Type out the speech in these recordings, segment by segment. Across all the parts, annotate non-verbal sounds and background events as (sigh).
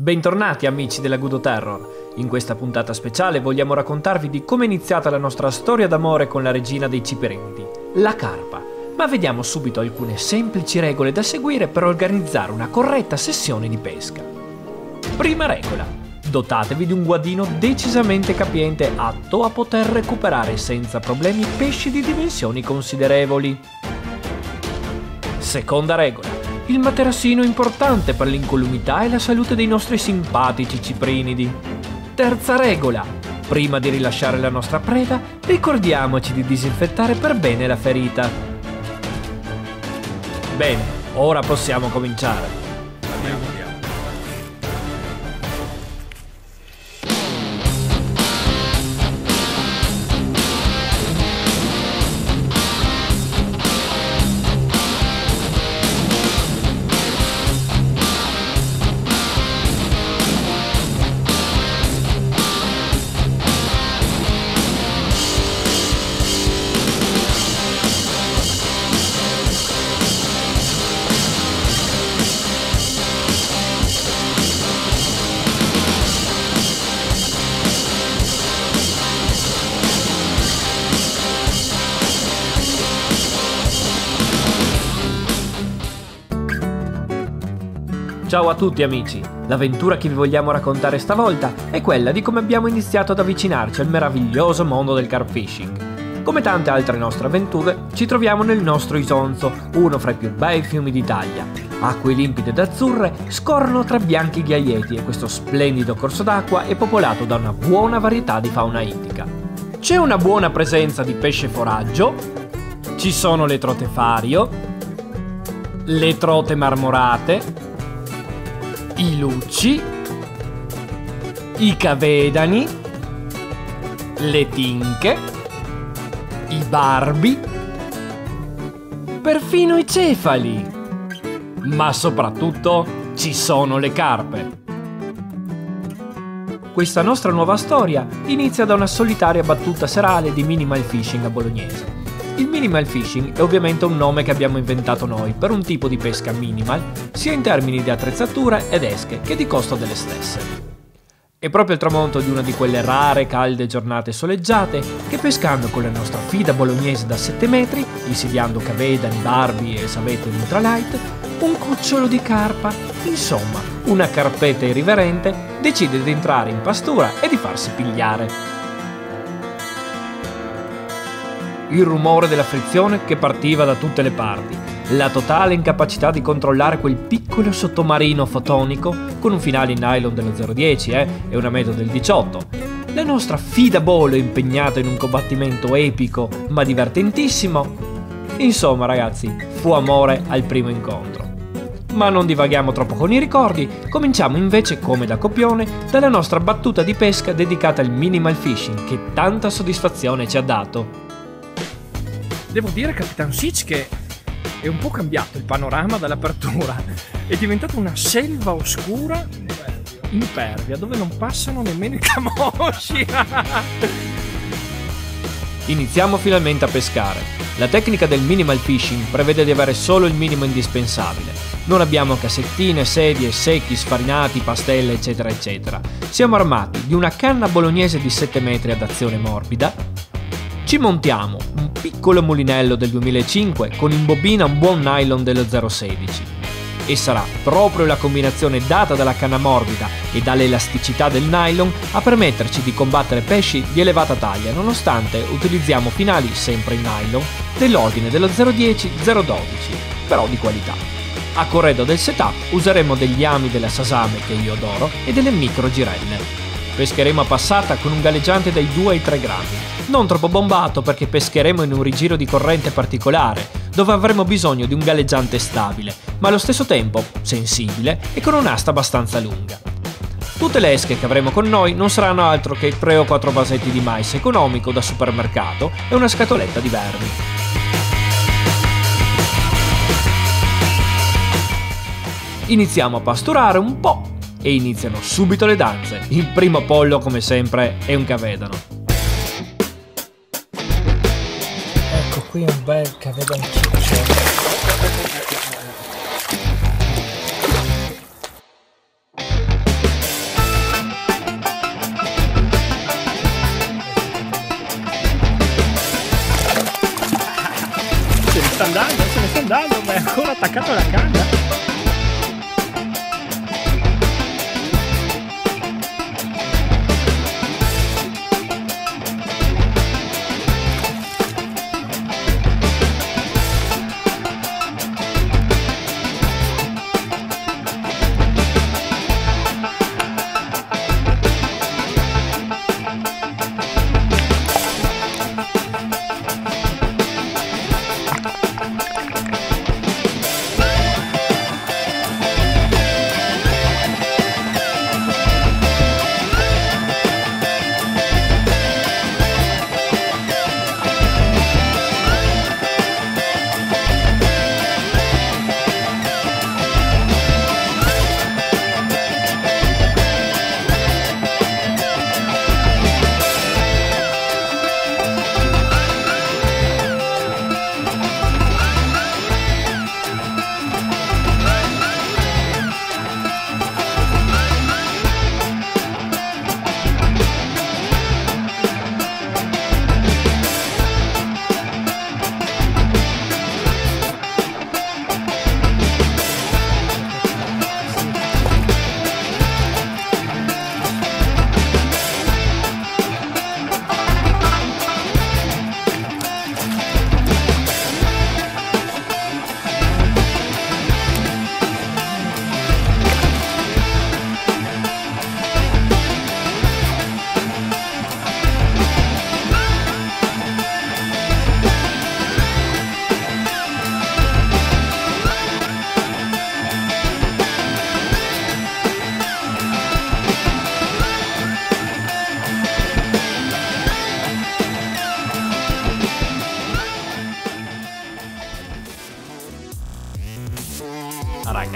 Bentornati amici della Gudo Terror. In questa puntata speciale vogliamo raccontarvi di come è iniziata la nostra storia d'amore con la regina dei ciperendi, la carpa. Ma vediamo subito alcune semplici regole da seguire per organizzare una corretta sessione di pesca. Prima regola. Dotatevi di un guadino decisamente capiente atto a poter recuperare senza problemi pesci di dimensioni considerevoli. Seconda regola. Il materassino è importante per l'incolumità e la salute dei nostri simpatici ciprinidi. Terza regola. Prima di rilasciare la nostra preda, ricordiamoci di disinfettare per bene la ferita. Bene, ora possiamo cominciare. Ciao a tutti amici! L'avventura che vi vogliamo raccontare stavolta è quella di come abbiamo iniziato ad avvicinarci al meraviglioso mondo del carp fishing. Come tante altre nostre avventure, ci troviamo nel nostro Isonzo, uno fra i più bei fiumi d'Italia. Acque limpide ed azzurre scorrono tra bianchi ghiaieti e questo splendido corso d'acqua è popolato da una buona varietà di fauna ittica. C'è una buona presenza di pesce foraggio, ci sono le trote fario, le trote marmorate, i lucci, i cavedani, le tinche, i barbi, perfino i cefali. Ma soprattutto ci sono le carpe. Questa nostra nuova storia inizia da una solitaria battuta serale di minimal fishing a bolognese. Il minimal fishing è ovviamente un nome che abbiamo inventato noi per un tipo di pesca minimal, sia in termini di attrezzature ed esche che di costo delle stesse. È proprio il tramonto di una di quelle rare calde giornate soleggiate che pescando con la nostra fida bolognese da 7 metri, insidiando cavedani, barbi e savette ultralight, un cucciolo di carpa, insomma, una carpetta irriverente, decide di entrare in pastura e di farsi pigliare. Il rumore della frizione che partiva da tutte le parti, la totale incapacità di controllare quel piccolo sottomarino fotonico con un finale in nylon dello 010 eh, e una media del 18, la nostra fida bolo impegnata in un combattimento epico ma divertentissimo. Insomma ragazzi, fu amore al primo incontro. Ma non divaghiamo troppo con i ricordi, cominciamo invece come da copione dalla nostra battuta di pesca dedicata al minimal fishing che tanta soddisfazione ci ha dato devo dire Capitan Sitch che è un po' cambiato il panorama dall'apertura. È diventato una selva oscura, impervia, dove non passano nemmeno i camosci. (laughs) Iniziamo finalmente a pescare. La tecnica del minimal fishing prevede di avere solo il minimo indispensabile. Non abbiamo cassettine, sedie, secchi, sfarinati, pastelle, eccetera, eccetera. Siamo armati di una canna bolognese di 7 metri ad azione morbida, ci montiamo un piccolo mulinello del 2005 con in bobina un buon nylon dello 016 e sarà proprio la combinazione data dalla canna morbida e dall'elasticità del nylon a permetterci di combattere pesci di elevata taglia nonostante utilizziamo finali sempre in nylon dell'ordine dello 010-012, però di qualità. A corredo del setup useremo degli ami della Sasame che io adoro e delle micro girelle. Pescheremo a passata con un galleggiante dai 2 ai 3 grammi. Non troppo bombato perché pescheremo in un rigiro di corrente particolare, dove avremo bisogno di un galleggiante stabile, ma allo stesso tempo sensibile e con un'asta abbastanza lunga. Tutte le esche che avremo con noi non saranno altro che 3 o 4 vasetti di mais economico da supermercato e una scatoletta di vermi. Iniziamo a pasturare un po' e iniziano subito le danze. Il primo pollo, come sempre, è un cavedano. qui un bel caffè cavedanticcio se ne sta andando se ne sta andando ma è ancora attaccato alla casa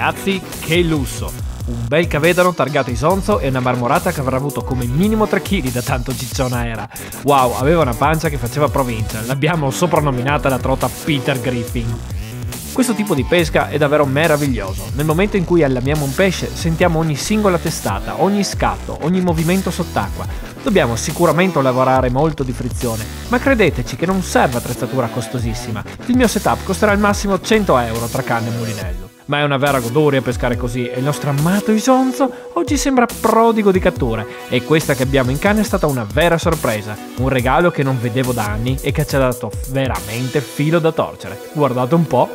Ragazzi, che lusso! Un bel cavedano targato Isonzo e una marmorata che avrà avuto come minimo 3 kg da tanto cicciona era. Wow, aveva una pancia che faceva provincia, l'abbiamo soprannominata la trota Peter Griffin. Questo tipo di pesca è davvero meraviglioso. Nel momento in cui allamiamo un pesce, sentiamo ogni singola testata, ogni scatto, ogni movimento sott'acqua. Dobbiamo sicuramente lavorare molto di frizione, ma credeteci che non serve attrezzatura costosissima. Il mio setup costerà al massimo 100 euro tra canne e mulinello. Ma è una vera godoria pescare così e il nostro amato Isonzo oggi sembra prodigo di catture e questa che abbiamo in canna è stata una vera sorpresa, un regalo che non vedevo da anni e che ci ha dato veramente filo da torcere. Guardate un po'.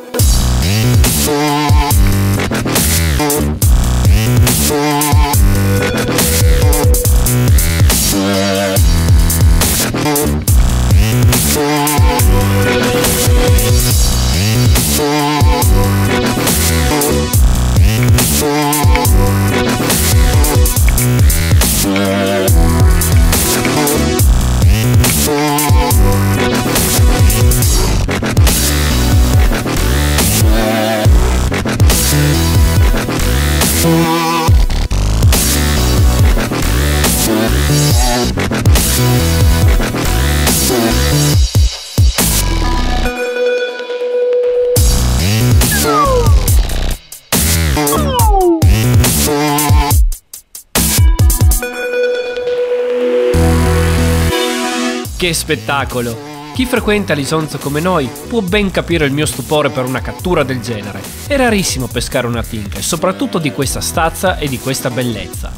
Che spettacolo! Chi frequenta l'Isonzo come noi può ben capire il mio stupore per una cattura del genere. È rarissimo pescare una tinca, soprattutto di questa stazza e di questa bellezza.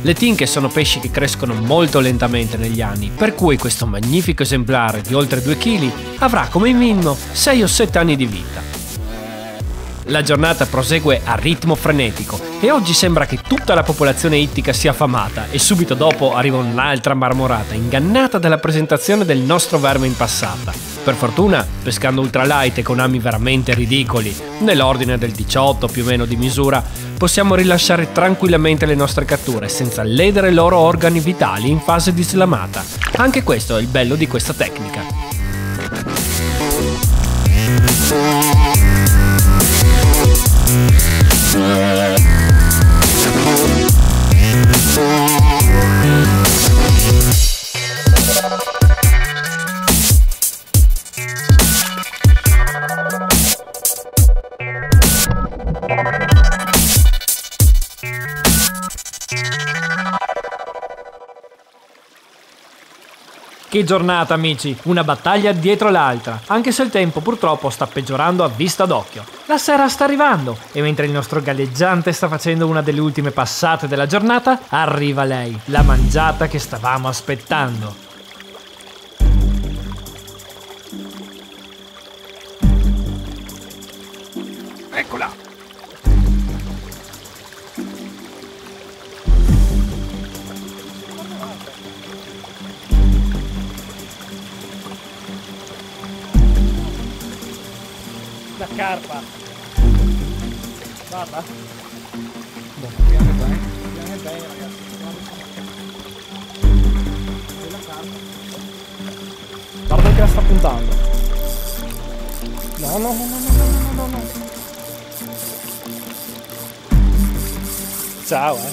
Le tinche sono pesci che crescono molto lentamente negli anni, per cui questo magnifico esemplare di oltre 2 kg avrà come minimo 6 o 7 anni di vita. La giornata prosegue a ritmo frenetico e oggi sembra che tutta la popolazione ittica sia affamata e subito dopo arriva un'altra marmorata, ingannata dalla presentazione del nostro verme in passata. Per fortuna, pescando ultralight e con ami veramente ridicoli, nell'ordine del 18 più o meno di misura, possiamo rilasciare tranquillamente le nostre catture senza ledere i loro organi vitali in fase di slamata. Anche questo è il bello di questa tecnica. Yeah. Che giornata amici, una battaglia dietro l'altra, anche se il tempo purtroppo sta peggiorando a vista d'occhio. La sera sta arrivando e mentre il nostro galleggiante sta facendo una delle ultime passate della giornata, arriva lei, la mangiata che stavamo aspettando. Eccola! La carpa. Guarda. Boh, piano bene, piano bene ragazzi. Quella carpa. Guarda che la sta puntando. No, no, no, no, no, no, no, no. Ciao, eh.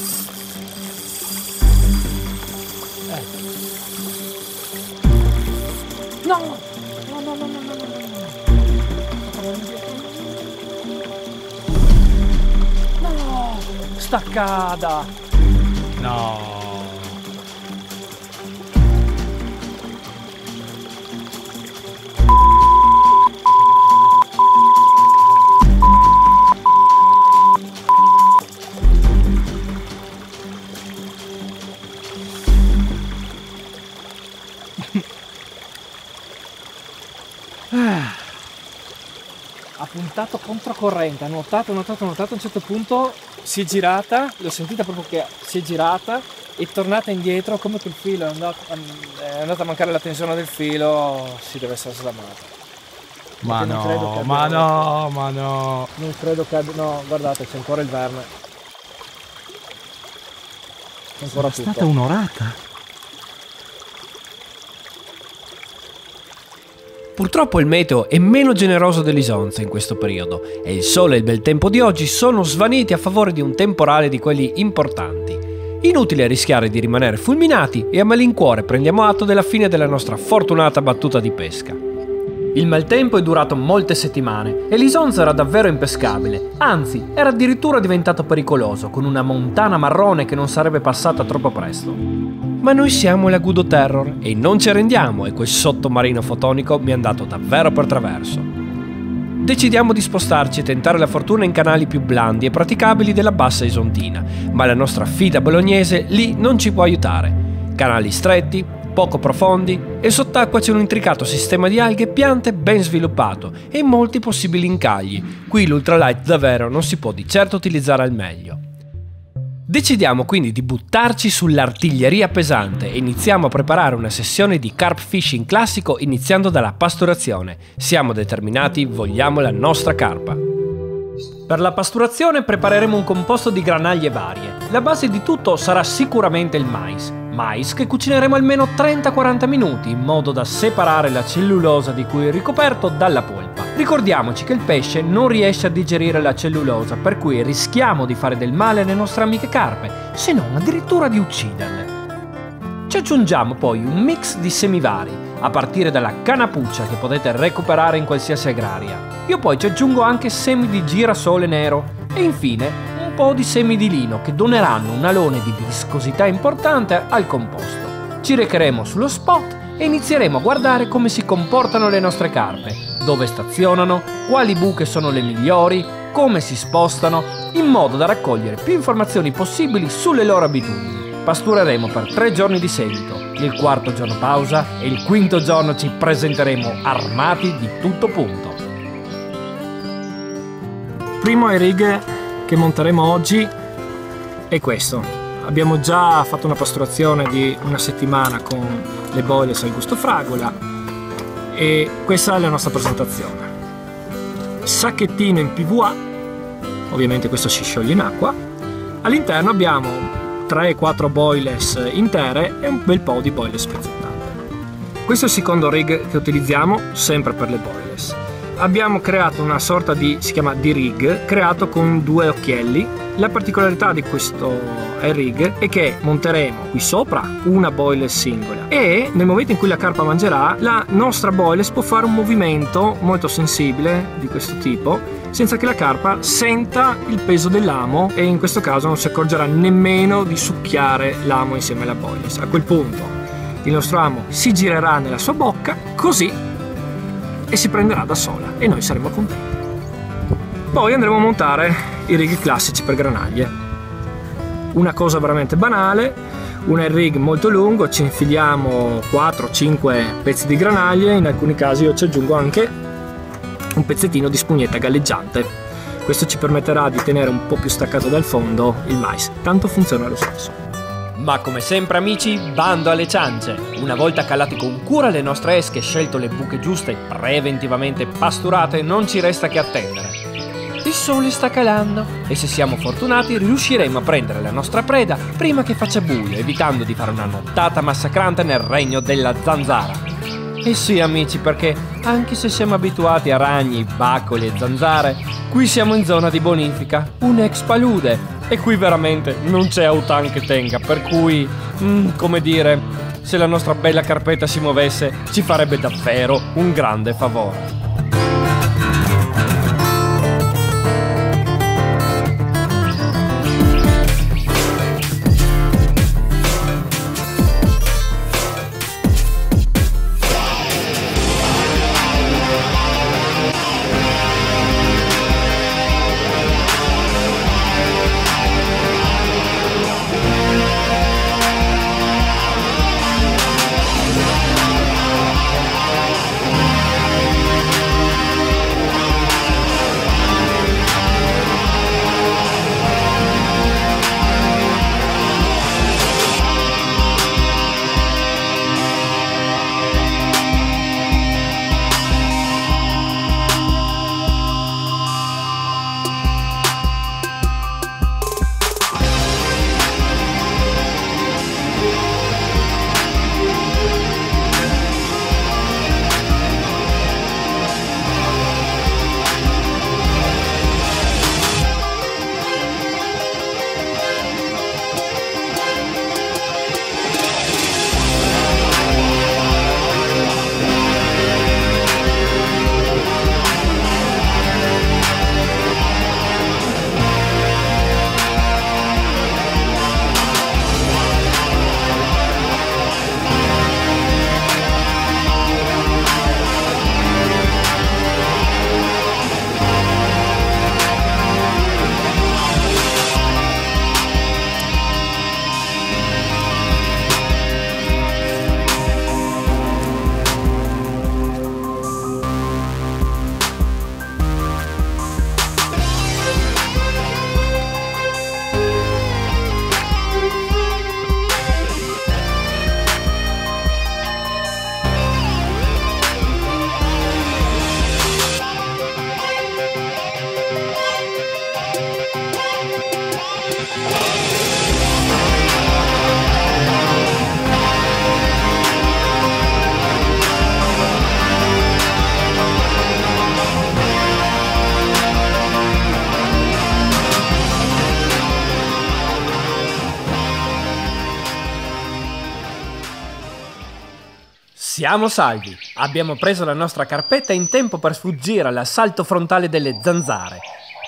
eh. No, Staccata! No! ha puntato controcorrente, ha nuotato, nuotato, nuotato, a un certo punto si è girata, l'ho sentita proprio che si è girata è tornata indietro come che il filo è andato, è andata a mancare la tensione del filo, si deve essere slamata. Ma no, ma no, ma no. Non credo che abbia... No, guardate, c'è ancora il verme. C'è ancora È stata un'orata. Purtroppo il meteo è meno generoso dell'Isonza in questo periodo e il sole e il bel tempo di oggi sono svaniti a favore di un temporale di quelli importanti. Inutile rischiare di rimanere fulminati e a malincuore prendiamo atto della fine della nostra fortunata battuta di pesca. Il maltempo è durato molte settimane e l'Isonza era davvero impescabile, anzi era addirittura diventato pericoloso con una montana marrone che non sarebbe passata troppo presto. Ma noi siamo la Gudo Terror e non ci arrendiamo e quel sottomarino fotonico mi è andato davvero per traverso. Decidiamo di spostarci e tentare la fortuna in canali più blandi e praticabili della bassa isontina, ma la nostra fida bolognese lì non ci può aiutare. Canali stretti, poco profondi e sott'acqua c'è un intricato sistema di alghe e piante ben sviluppato e molti possibili incagli. Qui l'ultralight davvero non si può di certo utilizzare al meglio. Decidiamo quindi di buttarci sull'artiglieria pesante e iniziamo a preparare una sessione di carp fishing classico iniziando dalla pasturazione. Siamo determinati, vogliamo la nostra carpa. Per la pasturazione prepareremo un composto di granaglie varie. La base di tutto sarà sicuramente il mais. Mais che cucineremo almeno 30-40 minuti in modo da separare la cellulosa di cui è ricoperto dalla polpa. Ricordiamoci che il pesce non riesce a digerire la cellulosa, per cui rischiamo di fare del male alle nostre amiche carpe, se non addirittura di ucciderle. Ci aggiungiamo poi un mix di semi vari, a partire dalla canapuccia che potete recuperare in qualsiasi agraria. Io poi ci aggiungo anche semi di girasole nero e infine po' di semi di lino che doneranno un alone di viscosità importante al composto. Ci recheremo sullo spot e inizieremo a guardare come si comportano le nostre carpe, dove stazionano, quali buche sono le migliori, come si spostano, in modo da raccogliere più informazioni possibili sulle loro abitudini. Pastureremo per tre giorni di seguito, il quarto giorno pausa e il quinto giorno ci presenteremo armati di tutto punto. primo rig che monteremo oggi è questo. Abbiamo già fatto una pasturazione di una settimana con le boiles al gusto fragola e questa è la nostra presentazione. Sacchettino in PVA, ovviamente questo si scioglie in acqua. All'interno abbiamo 3-4 boiles intere e un bel po' di boiles spezzettate. Questo è il secondo rig che utilizziamo sempre per le boiles abbiamo creato una sorta di si chiama D-rig creato con due occhielli. La particolarità di questo rig è che monteremo qui sopra una boiler singola e nel momento in cui la carpa mangerà la nostra boiler può fare un movimento molto sensibile di questo tipo senza che la carpa senta il peso dell'amo e in questo caso non si accorgerà nemmeno di succhiare l'amo insieme alla boiler. A quel punto il nostro amo si girerà nella sua bocca, così, e si prenderà da sola e noi saremo contenti. Poi andremo a montare i rig classici per granaglie. Una cosa veramente banale, un air rig molto lungo, ci infiliamo 4-5 pezzi di granaglie, in alcuni casi io ci aggiungo anche un pezzettino di spugnetta galleggiante. Questo ci permetterà di tenere un po' più staccato dal fondo il mais, tanto funziona lo stesso. Ma come sempre amici, bando alle ciance! Una volta calati con cura le nostre esche e scelto le buche giuste preventivamente pasturate, non ci resta che attendere. Il sole sta calando e se siamo fortunati riusciremo a prendere la nostra preda prima che faccia buio, evitando di fare una nottata massacrante nel regno della zanzara. E sì amici, perché anche se siamo abituati a ragni, baccoli e zanzare, qui siamo in zona di bonifica, un'ex palude, e qui veramente non c'è autan che tenga, per cui, mm, come dire, se la nostra bella carpetta si muovesse ci farebbe davvero un grande favore. Siamo salvi. Abbiamo preso la nostra carpetta in tempo per sfuggire all'assalto frontale delle zanzare.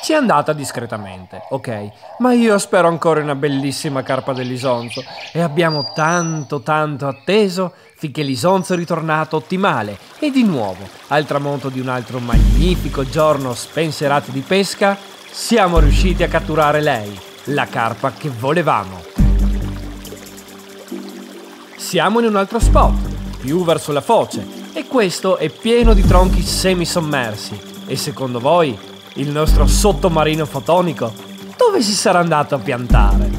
Ci è andata discretamente, ok, ma io spero ancora una bellissima carpa dell'Isonzo e abbiamo tanto tanto atteso finché l'Isonzo è ritornato ottimale e di nuovo, al tramonto di un altro magnifico giorno spensierato di pesca, siamo riusciti a catturare lei, la carpa che volevamo. Siamo in un altro spot, più verso la foce e questo è pieno di tronchi semisommersi. E secondo voi il nostro sottomarino fotonico dove si sarà andato a piantare?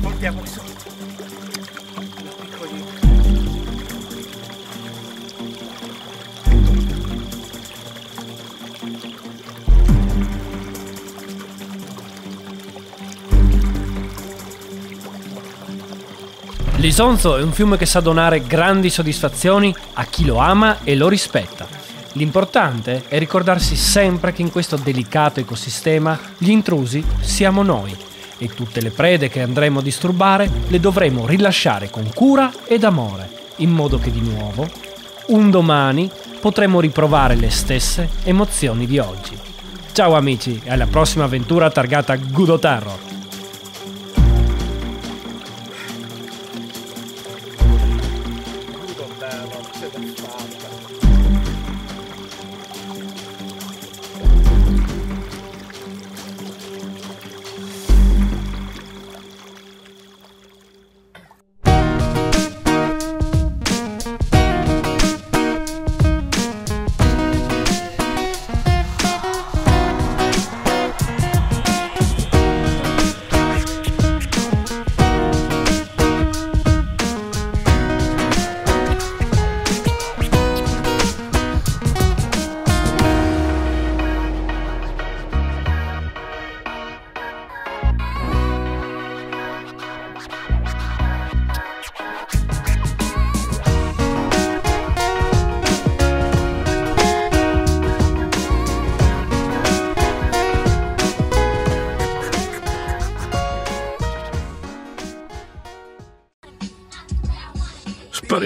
Portiamole sotto. Piccolino. L'Isonzo è un fiume che sa donare grandi soddisfazioni a chi lo ama e lo rispetta. L'importante è ricordarsi sempre che in questo delicato ecosistema gli intrusi siamo noi e tutte le prede che andremo a disturbare le dovremo rilasciare con cura ed amore, in modo che di nuovo, un domani, potremo riprovare le stesse emozioni di oggi. Ciao amici e alla prossima avventura targata Gudo Terror!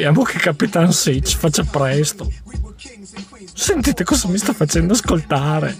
Speriamo che Capitan Sitch faccia presto. Sentite cosa mi sta facendo ascoltare.